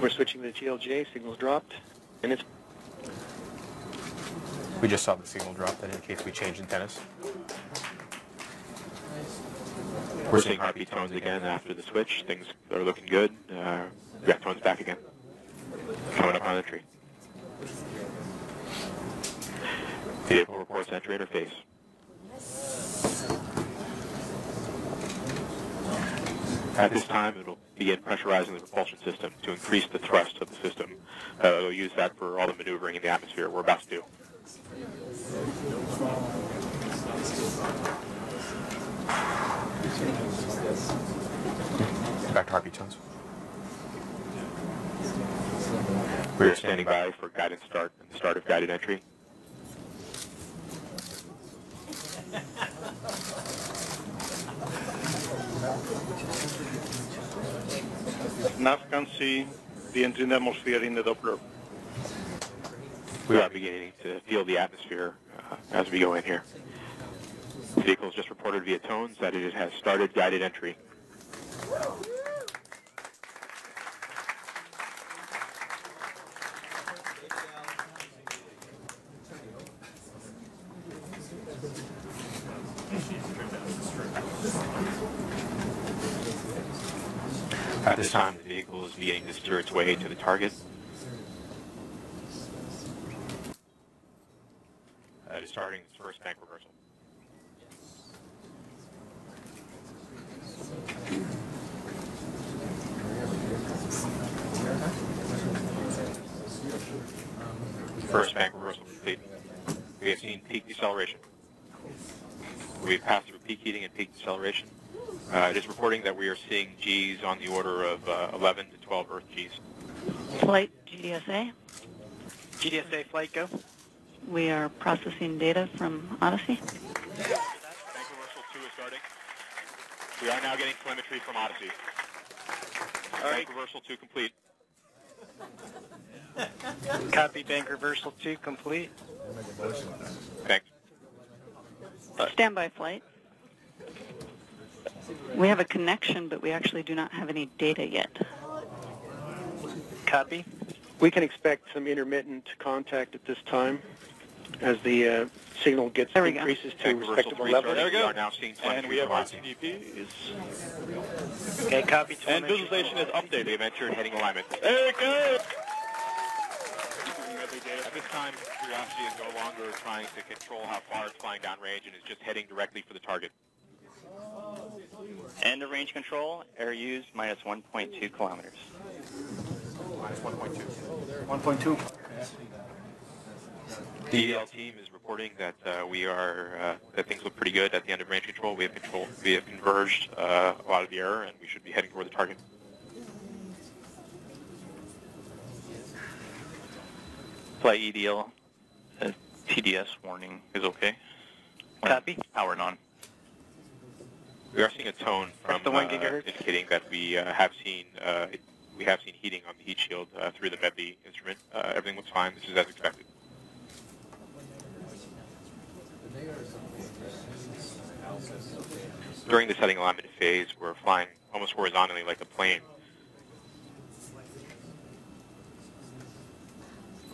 We're switching to GLJ. Signals dropped. And it's We just saw the signal drop. That indicates we changed antennas. We're seeing heartbeat tones again after the switch. Things are looking good. Uh, we got tones back again. Coming up on the tree. Vehicle reports entry interface. At this time, it'll begin pressurizing the propulsion system to increase the thrust of the system. Uh, it'll use that for all the maneuvering in the atmosphere we're about to do. Back to heartbeat tones. We are standing by for guided start and the start of guided entry. Nav can see the entry atmosphere in the Doppler. We are beginning to feel the atmosphere uh, as we go in here. The vehicle just reported via tones that it has started guided entry. At this time, is beginning to steer its way to the target. Uh, starting its first bank reversal. First bank reversal complete. We have seen peak deceleration. We've passed through peak heating and peak deceleration. Uh, it is reporting that we are seeing Gs on the order of uh, 11 to 12 Earth Gs. Flight GDSA. GDSA flight go. We are processing data from Odyssey. Bank 2 is starting. We are now getting telemetry from Odyssey. All Bank reversal 2 complete. Copy. Bank reversal two complete. Thanks. Standby flight. We have a connection, but we actually do not have any data yet. Copy. We can expect some intermittent contact at this time as the uh, signal gets There we go. increases to Bank reversal respectable 3 levels. starting. We are now seeing telemetry And we have from our Odyssey. Okay, copy. and telemetry. visualization is updated. have entered heading alignment. There it goes. At this time, Curiosity is no longer trying to control how far it's flying downrange and is just heading directly for the target. End of range control, air used minus 1.2 kilometers. Minus 1.2. 1.2. The EL team is reporting that uh, we are uh, that things look pretty good at the end of range control. We have control. We have converged uh, a lot of the error, and we should be heading toward the target. Flight EDL, uh, TDS warning is okay. Copy. Power on. We are seeing a tone from the one uh, indicating that we uh, have seen uh, we have seen heating on the heat shield uh, through the MEDLI instrument. Uh, everything looks fine. This is as expected. During the heading alignment phase, we're flying almost horizontally like a plane.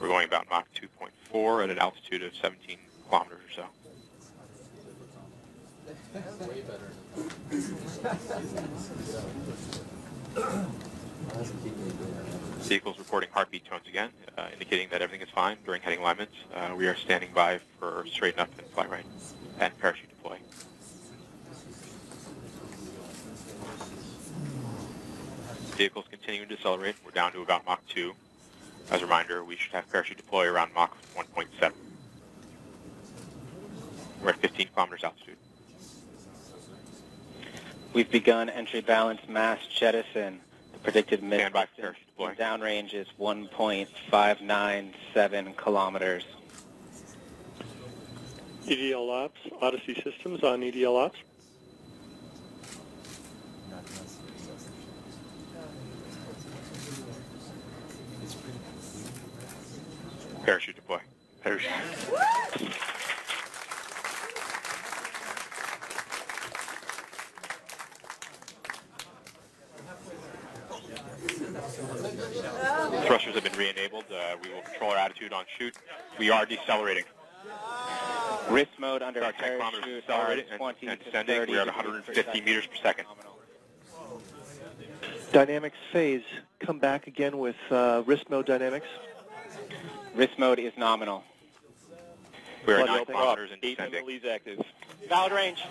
We're going about Mach 2.4 at an altitude of 17 kilometers or so. Vehicle's reporting heartbeat tones again, uh, indicating that everything is fine during heading alignment. Uh, we are standing by for straighten up and fly right and parachute deploy. Vehicle's continuing to decelerate. We're down to about Mach 2. As a reminder, we should have parachute deploy around Mach 1.7. We're at 15 kilometers altitude. We've begun entry balance mass jettison. The predicted mid Stand by for distance parachute deploy. downrange is 1.597 kilometers. EDL Ops, Odyssey Systems on EDL Ops. Parachute deploy. Parachute. Thrusters have been re-enabled. Uh, we will control our attitude on shoot. We are decelerating. Wrist mode under Our 10 kilometers parachute decelerated are and, 20 and descending. We are at degrees per meters per second. Dynamics phase. Come back again with uh, wrist mode dynamics. Wrist mode is nominal. We are Blood 9 open. kilometers and descending. active. Valid range.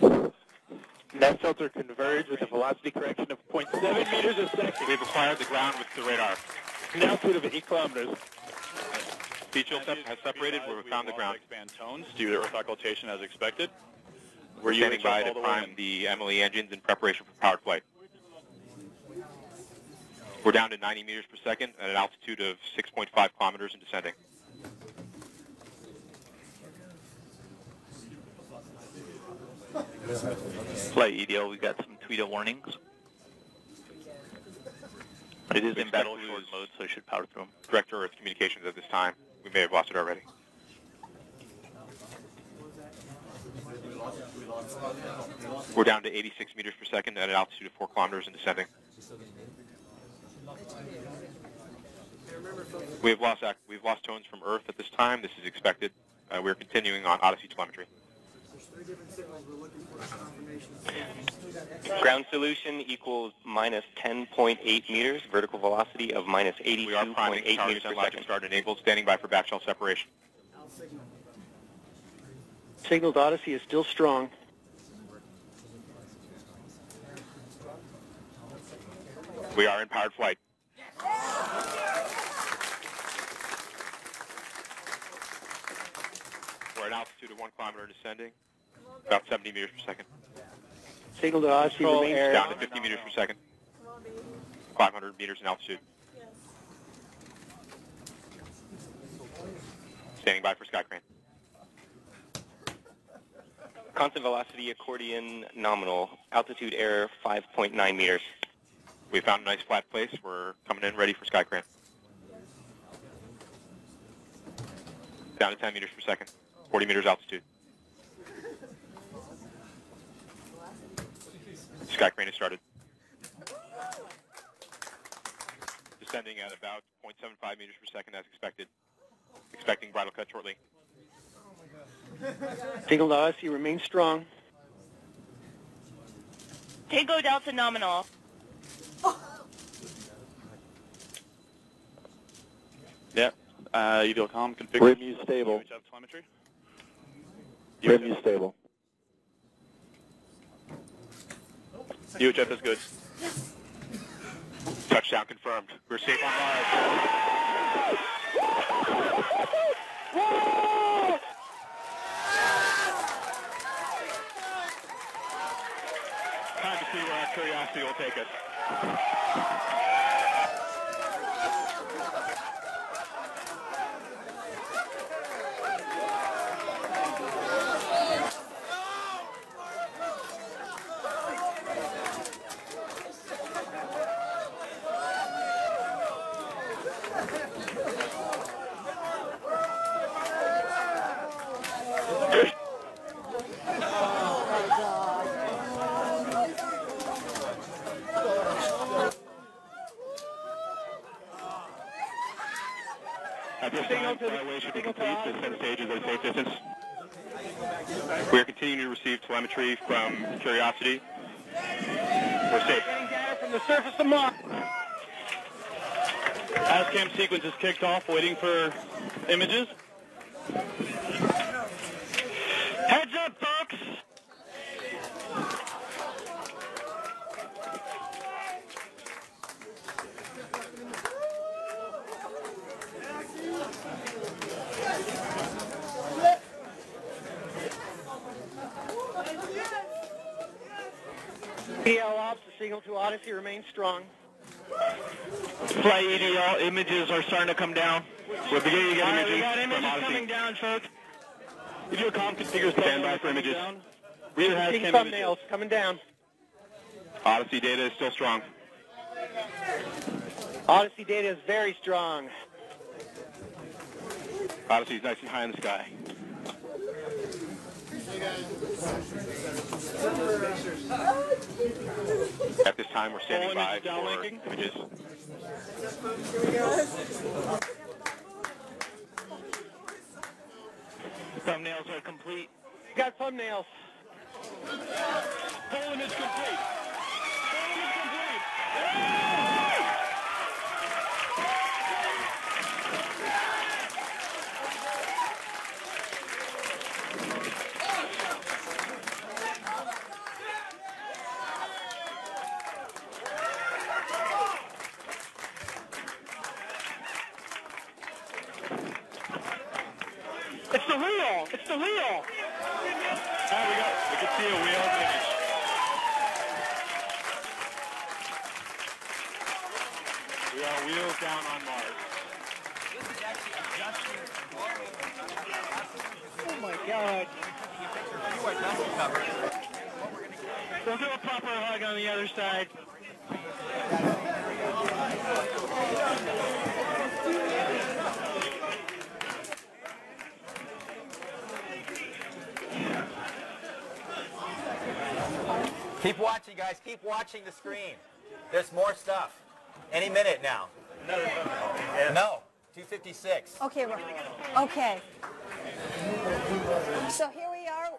Net filter converge with a velocity correction of 0.7 meters a second. We've acquired the ground with the radar. An altitude of 8 kilometers. Beach shield sep- has separated. We've found the ground. expand tones due to earth occultation as expected. We're standing UHF by to prime the MLE engines in preparation for powered flight. We're down to 90 meters per second at an altitude of 6.5 kilometers and descending. Flight EDL, we've got some Tweedo warnings. It is We in battle short mode, so it should power through them. Direct Earth communications at this time. We may have lost it already. We're down to 86 meters per second at an altitude of 4 kilometers and descending. We have lost ac- we've lost tones from Earth at this time. This is expected. Uh, we're continuing on Odyssey telemetry. Ground solution equals minus 10.8 meters, vertical velocity of minus We are priming 82.8 tower meters per descent logic second. start enabled, standing by for back shell separation. Signal to Odyssey is still strong. We are in powered flight. We're at an altitude of 1 kilometer descending, about 70 meters per second. Signal to Odyssey Control remains air. Down to 50 meters per second. 500 meters in altitude. Standing by for sky crane. Constant velocity accordion nominal, altitude error 5.9 meters. We found a nice flat place. We're coming in ready for sky crane. Down to 10 meters per second. 40 meters altitude. Sky crane has started. Descending at about 0.75 meters per second as expected. Expecting bridle cut shortly. Signal to Odyssey remains strong. Tango Delta nominal. Yep. Uh, EDLCOM configured. RIMU stable. UHF telemetry. RIMU stable. UHF is good. Touchdown confirmed. We're safe on Mars. Time to see where our curiosity will take us. At this time, flyaway should be complete. Descent stage is at a safe distance. We are continuing to receive telemetry from Curiosity. We're safe. Getting data from the surface of Mars. Hazcam sequence is kicked off, waiting for images. Heads up, folks. EL ops, the signal to Odyssey remains strong. Flight EDL images are starting to come down. We're beginning to get right, we images got from images Odyssey. coming down, folks. EDLCOM configures Stand by for images. Seeing Hazcam images. thumbnails coming down. Odyssey data is still strong. Odyssey data is very strong. Odyssey is nice and high in the sky. At this time, we're standing by for images. Thumbnails are complete. Got thumbnails. Polling is complete. It's the wheel. It's the wheel. There we go. We can see a wheel image. We are wheels down on Mars. Oh my God. You are double covered. We'll do a proper hug on the other side. Keep watching, guys. Keep watching the screen. There's more stuff. Any minute now. No. 256. Okay, we're- okay. So here we are.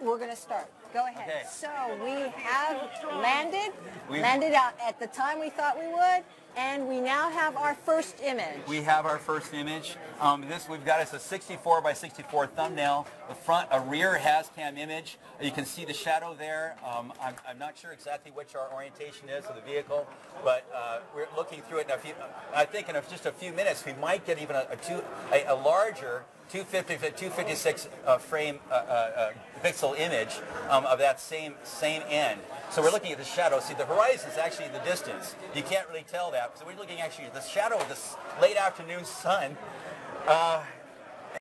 We're going to start. Go ahead. Okay. So we have landed, We've- landed out at the time we thought we would, and we now have our first image. We have our first image. Um, this we've got is a 64 by 64 thumbnail. The front, a rear Hazcam image. You can see the shadow there. Um, I'm, I'm not sure exactly which our orientation is of the vehicle, but uh, we're looking through it. In a few, I think in just a few minutes we might get even a, a, two, a, a larger 250, 256 uh, frame uh, uh, uh, pixel image um, of that same same end. So we're looking at the shadow. See, the horizon is actually the distance. You can't really tell that. So we're looking actually at the shadow of this late afternoon sun. Uh,